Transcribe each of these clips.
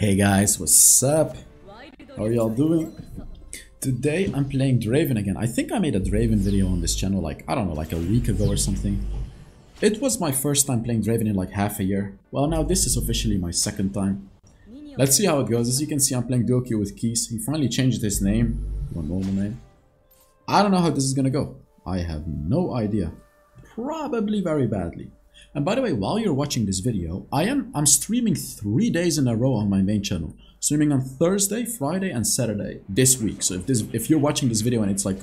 Hey guys, what's up? How are y'all doing? Today I'm playing Draven again. I think I made a Draven video on this channel like, I don't know, like a week ago or something. It was my first time playing Draven in like half a year. Well now this is officially my second time. Let's see how it goes. As you can see I'm playing Dokyo with Keys. He finally changed his name to a normal name. I don't know how this is gonna go. I have no idea. Probably very badly. And by the way, while you're watching this video, I am I'm streaming three days in a row on my main channel. Streaming on Thursday, Friday, and Saturday this week. So if this if you're watching this video and it's like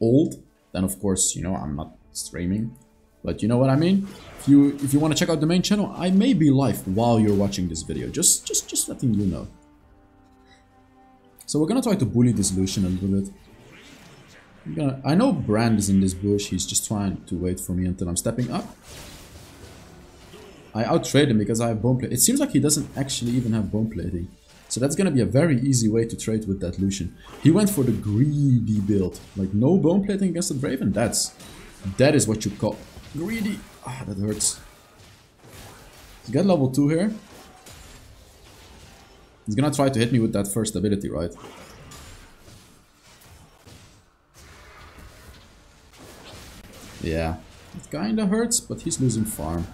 old, then of course you know I'm not streaming. But you know what I mean? If you if you want to check out the main channel, I may be live while you're watching this video. Just just just letting you know. So we're gonna try to bully this Lucian a little bit. Gonna, I know Brand is in this bush. He's just trying to wait for me until I'm stepping up. I outtrade him because I have bone plate. It seems like he doesn't actually even have bone plating. So that's gonna be a very easy way to trade with that Lucian. He went for the greedy build. Like no bone plating against the Draven. That's that is what you call greedy. Ah, that hurts. He's got level 2 here. He's gonna try to hit me with that first ability, right? Yeah, it kinda hurts, but he's losing farm.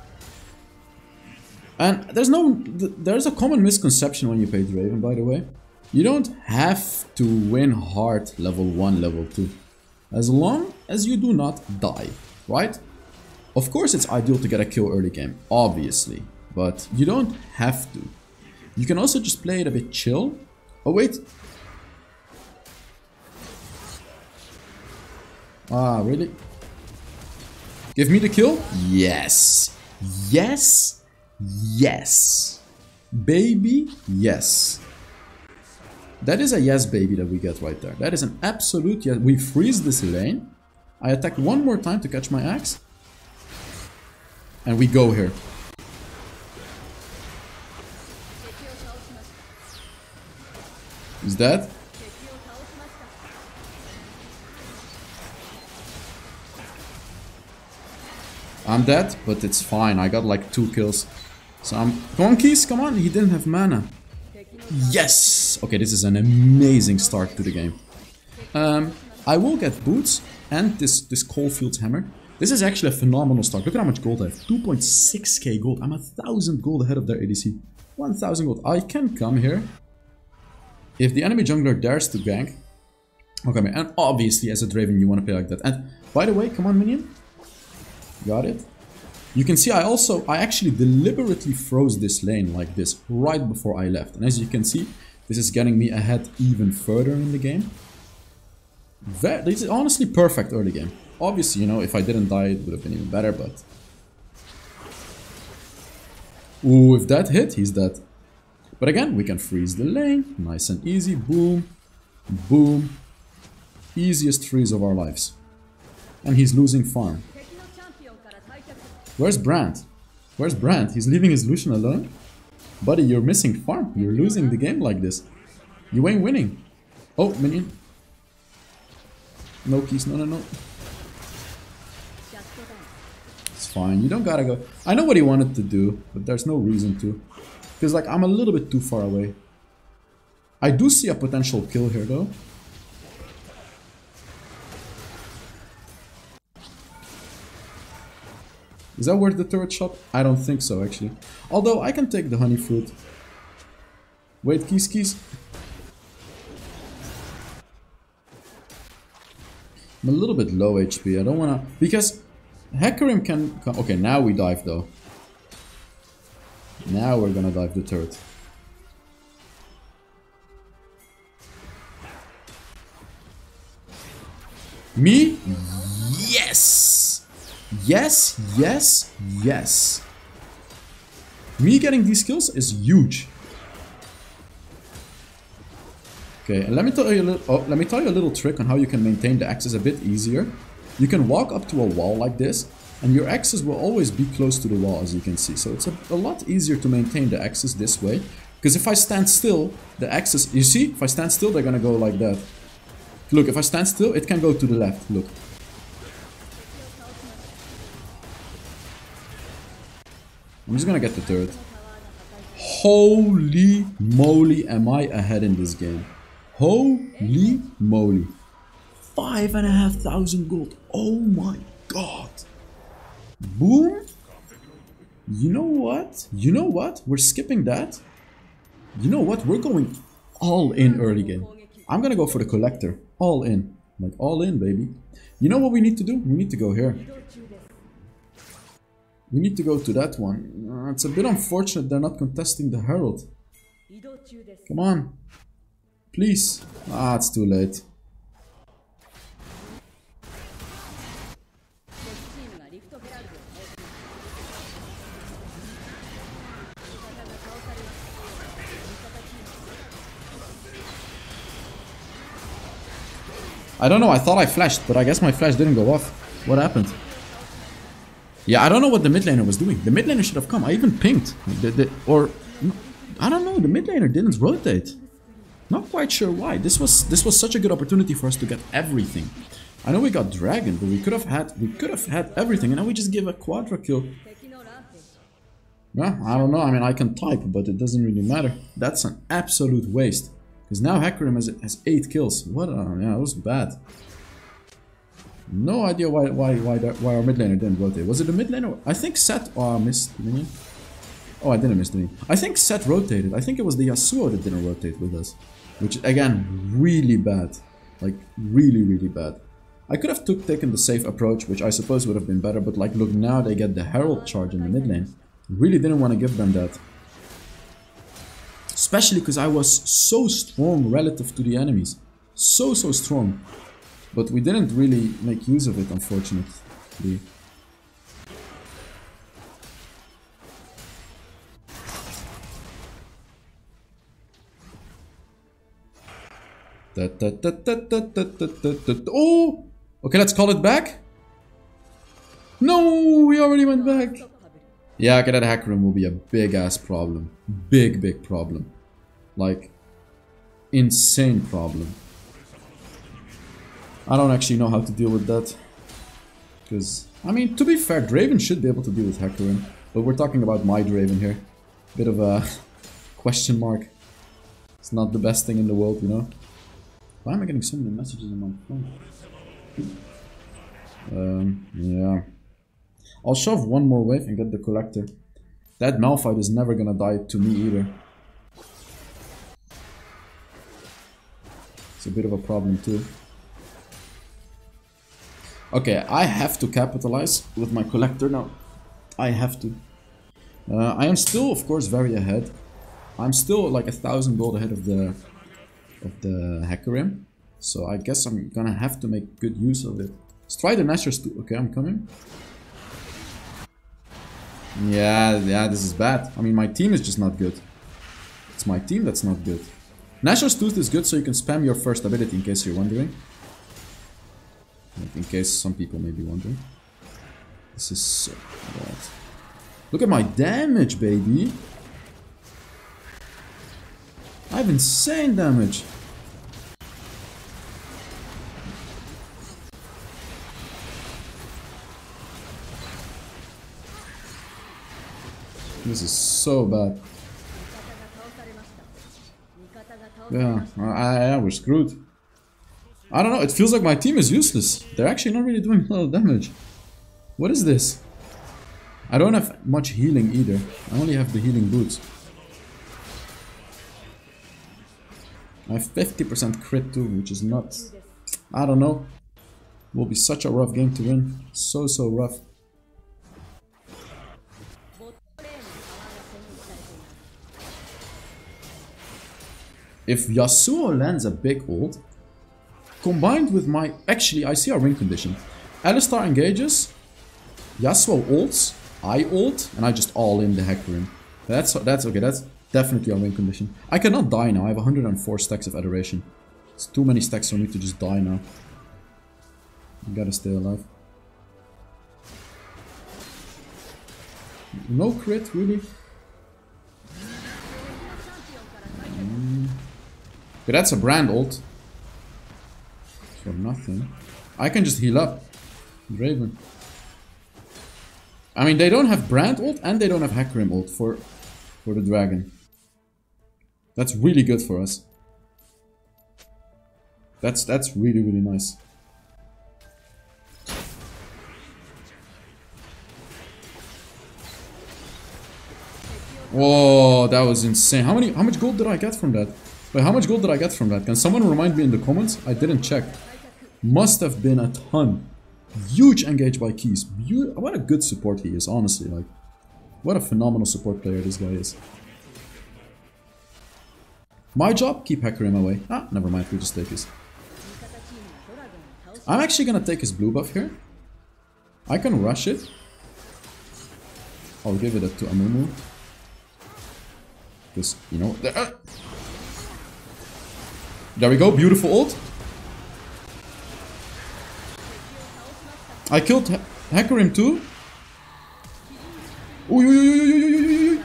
And there's no, there's a common misconception when you play Draven, by the way. You don't have to win hard level 1, level 2. As long as you do not die, right? Of course it's ideal to get a kill early game, obviously. But you don't have to. You can also just play it a bit chill. Oh wait. Ah, really? Give me the kill? Yes. Yes. Yes. Baby, yes. That is a yes baby that we get right there. That is an absolute yes. We freeze this lane. I attack one more time to catch my axe. And we go here. Is that? I'm dead, but it's fine. I got like two kills. So I'm... Come on, Keys, come on. He didn't have mana. Yes! Okay, this is an amazing start to the game. Um, I will get boots and this, this Caulfield's Hammer. This is actually a phenomenal start. Look at how much gold I have. 2.6k gold. I'm a thousand gold ahead of their ADC. 1000 gold. I can come here. If the enemy jungler dares to gank. Okay. And obviously, as a Draven, you want to play like that. And by the way, come on, minion. Got it? You can see I also, I actually deliberately froze this lane like this right before I left. And as you can see, this is getting me ahead even further in the game. this is honestly perfect early game. Obviously, you know, if I didn't die, it would have been even better, but... Ooh, if that hit, he's dead. But again, we can freeze the lane. Nice and easy. Boom. Boom. Easiest freeze of our lives. And he's losing farm. Where's Brand? Where's Brand? He's leaving his Lucian alone? Buddy, you're missing farm. You're losing the game like this. You ain't winning. Oh, minion. No keys. No, no, no. It's fine. You don't gotta go. I know what he wanted to do, but there's no reason to. Because, like, I'm a little bit too far away. I do see a potential kill here, though. Is that worth the turret shot? I don't think so, actually. Although, I can take the honey fruit. Wait, keys, keys. I'm a little bit low HP. I don't wanna... Because Hecarim can... Okay, now we dive, though. Now we're gonna dive the turret. Me? Yes! Yes, yes. Me getting these skills is huge. Okay, and let me tell you a little, oh, let me tell you a little trick on how you can maintain the axes a bit easier. You can walk up to a wall like this, and your axes will always be close to the wall, as you can see. So it's a, a lot easier to maintain the axes this way. Because if I stand still, the axes, you see, if I stand still, they're gonna go like that. Look, if I stand still, it can go to the left, look. I'm just gonna get the turret. Holy moly, am I ahead in this game. Holy moly. Five and a half thousand gold. Oh my god. Boom. You know what? You know what? We're skipping that. You know what? We're going all in early game. I'm gonna go for the collector. All in. Like all in, baby. You know what we need to do? We need to go here. We need to go to that one. Uh, it's a bit unfortunate they're not contesting the Herald. Come on. Please. Ah, it's too late. I don't know, I thought I flashed, but I guess my flash didn't go off. What happened? Yeah, I don't know what the mid laner was doing. The mid laner should have come. I even pinged. The, the, or, I don't know, the mid laner didn't rotate. Not quite sure why. This was this was such a good opportunity for us to get everything. I know we got dragon, but we could have had we could have had everything, and now we just give a quadra kill. Yeah, I don't know. I mean, I can type, but it doesn't really matter. That's an absolute waste. Because now Hecarim has, has 8 kills. What? Uh, yeah, it was bad. No idea why why why that, why our mid laner didn't rotate. Was it the mid laner? I think Sett. Oh, I uh, missed minion. Oh, I didn't miss the minion. I think Sett rotated. I think it was the Yasuo that didn't rotate with us, which again really bad, like really really bad. I could have took taken the safe approach, which I suppose would have been better. But like, look now they get the Herald charge in the mid lane. Really didn't want to give them that. Especially because I was so strong relative to the enemies. So, so strong. But we didn't really make use of it, unfortunately. Oh! Okay, let's call it back. No, we already went back. Yeah, okay, that room will be a big ass problem. Big, big problem. Like, insane problem. I don't actually know how to deal with that. Because, I mean, to be fair, Draven should be able to deal with Hecarim. But we're talking about my Draven here. Bit of a question mark. It's not the best thing in the world, you know? Why am I getting so many messages on my phone? Um, yeah. I'll shove one more wave and get the collector. That Malphite is never gonna die to me either. It's a bit of a problem too. Okay, I have to capitalize with my collector now. I have to. Uh, I am still, of course, very ahead. I'm still like a thousand gold ahead of the of the Hecarim. So I guess I'm gonna have to make good use of it. Let's try the Nashor's too. Okay, I'm coming. Yeah, yeah, this is bad. I mean, my team is just not good. It's my team that's not good. Nashor's Tooth is good so you can spam your first ability in case you're wondering. In case some people may be wondering. This is so bad. Look at my damage, baby. I have insane damage. This is so bad. Yeah, I, I, we're screwed. I don't know, it feels like my team is useless. They're actually not really doing a lot of damage. What is this? I don't have much healing either. I only have the healing boots. I have 50% crit too, which is not... I don't know. Will be such a rough game to win. So, so rough. If Yasuo lands a big ult, combined with my... Actually, I see a ring condition. Alistar engages, Yasuo ults, I ult, and I just all in the Hecarim. That's, that's okay, that's definitely a win condition. I cannot die now, I have 104 stacks of Adoration. It's too many stacks for me to just die now. I gotta stay alive. No crit, really? Mm. But that's a brand ult. For nothing. I can just heal up. Draven. I mean, they don't have brand ult and they don't have Hecarim ult for, for the dragon. That's really good for us. That's that's really really nice. Whoa, that was insane. How many how much gold did I get from that? Wait, how much gold did I get from that? Can someone remind me in the comments? I didn't check. Must have been a ton. Huge engage by keys. what a good support he is, honestly. Like, what a phenomenal support player this guy is. My job, keep Hecarim away. Ah, never mind, we just take his. I'm actually gonna take his blue buff here. I can rush it. I'll give it up to Amumu. Because, you know... Uh, there we go, beautiful ult. I killed ha too. Oei, oei, oei.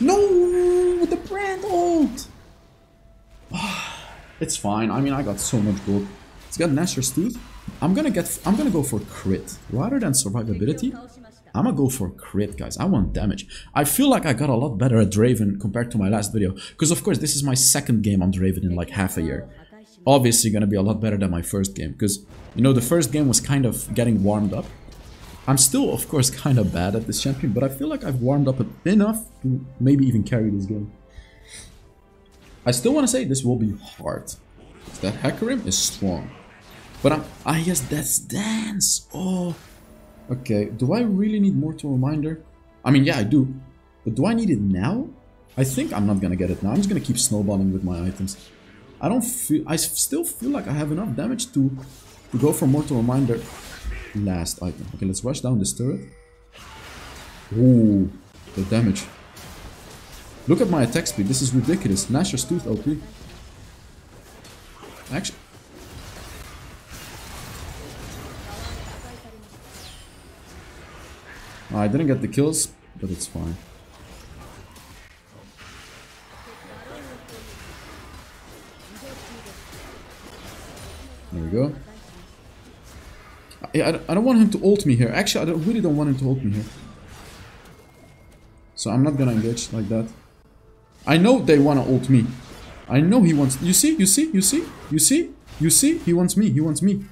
No, the brand ult. it's fine. I mean, I got so much gold. It's got Nashor's Tooth. I'm gonna get. I'm gonna go for crit rather than survivability. I'm gonna go for crit, guys. I want damage. I feel like I got a lot better at Draven compared to my last video. Because, of course, this is my second game on Draven in like half a year. Obviously gonna be a lot better than my first game. Because, you know, the first game was kind of getting warmed up. I'm still, of course, kind of bad at this champion. But I feel like I've warmed up enough to maybe even carry this game. I still want to say this will be hard. That Hecarim is strong. But I'm... Ah, yes, that's dance. Oh... Okay, do I really need Mortal Reminder? I mean, yeah, I do. But do I need it now? I think I'm not gonna get it now. I'm just gonna keep snowballing with my items. I don't feel... I still feel like I have enough damage to, to go for Mortal Reminder. Last item. Okay, let's rush down this turret. Ooh, the damage. Look at my attack speed. This is ridiculous. Nashor's Tooth OP. Actually, I didn't get the kills, but it's fine. There we go. I, I, I don't want him to ult me here. Actually, I don't, really don't want him to ult me here. So I'm not gonna engage like that. I know they wanna ult me. I know he wants... You see? You see? You see? You see? You see? He wants me. He wants me.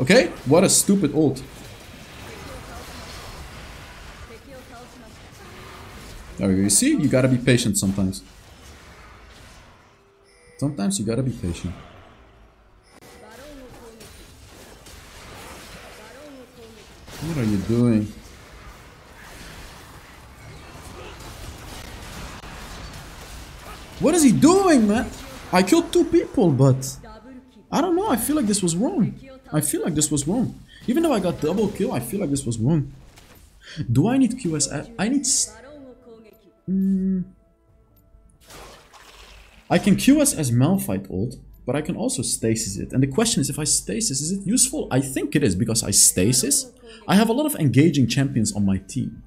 Okay? What a stupid ult. There you see, you gotta be patient sometimes. Sometimes you gotta be patient. What are you doing? What is he doing, man? I killed two people, but... I don't know, I feel like this was wrong. I feel like this was wrong. Even though I got double kill, I feel like this was wrong. Do I need QS? I need Mm. I can QS as Malphite ult, but I can also stasis it. And the question is, if I stasis, is it useful? I think it is, because I stasis. I have a lot of engaging champions on my team.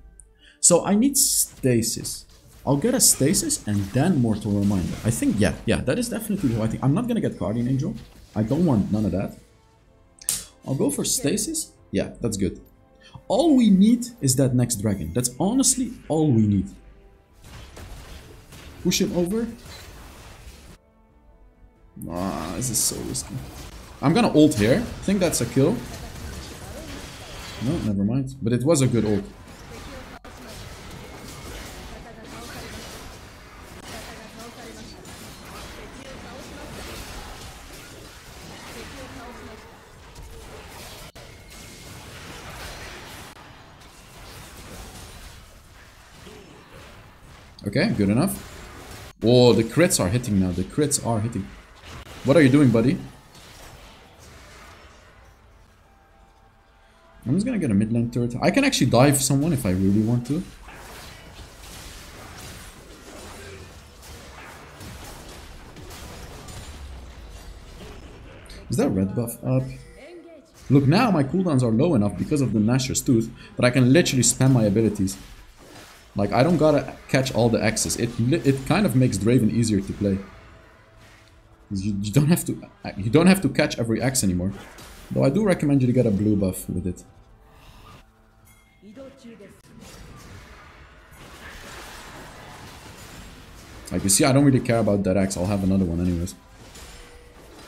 So I need stasis. I'll get a stasis and then Mortal Reminder. I think, yeah, yeah, that is definitely what I think. I'm not gonna get Guardian Angel. I don't want none of that. I'll go for stasis. Yeah, that's good. All we need is that next dragon. That's honestly all we need. Push him over. Ah, this is so risky. I'm gonna ult here. I think that's a kill. No, never mind. But it was a good ult. Okay, good enough. Oh, the crits are hitting now. The crits are hitting. What are you doing, buddy? I'm just gonna get a mid lane turret. I can actually dive someone if I really want to. Is that red buff up? Look, now my cooldowns are low enough because of the Nashor's Tooth that I can literally spam my abilities. Like, I don't gotta catch all the axes. It, it kind of makes Draven easier to play. You, you, don't have to uh, you don't have to catch every axe anymore. Though I do recommend you to get a blue buff with it. Like you see, I don't really care about that axe. I'll have another one anyways.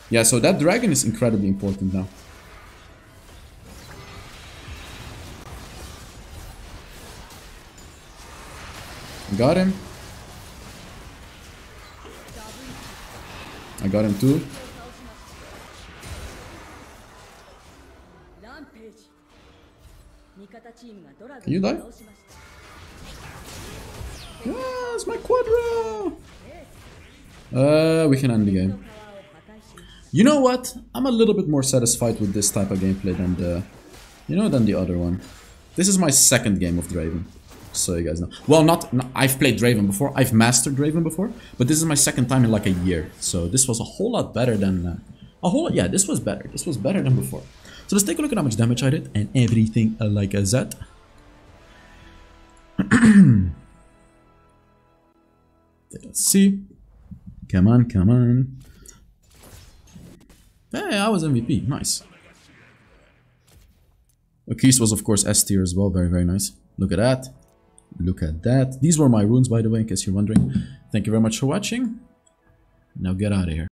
Yeah, so that dragon is incredibly important now. Got him. I got him too. Can you die? Yes, my Quadra! Uh, we can end the game. You know what? I'm a little bit more satisfied with this type of gameplay than the, you know, than the other one. This is my second game of Draven, so you guys know. Well, not, not I've played Draven before. I've mastered Draven before, but this is my second time in like a year. So this was a whole lot better than uh, a whole. Yeah, this was better. This was better than before. So let's take a look at how much damage I did and everything like that. Let's see. Come on, come on. Hey, I was MVP. Nice. Akis was, of course, S tier as well. Very, very nice. Look at that. Look at that. These were my runes, by the way, in case you're wondering. Thank you very much for watching. Now get out of here.